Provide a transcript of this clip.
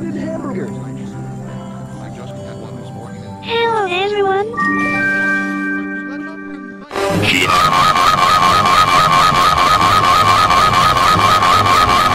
to hamburgers. Hello everyone.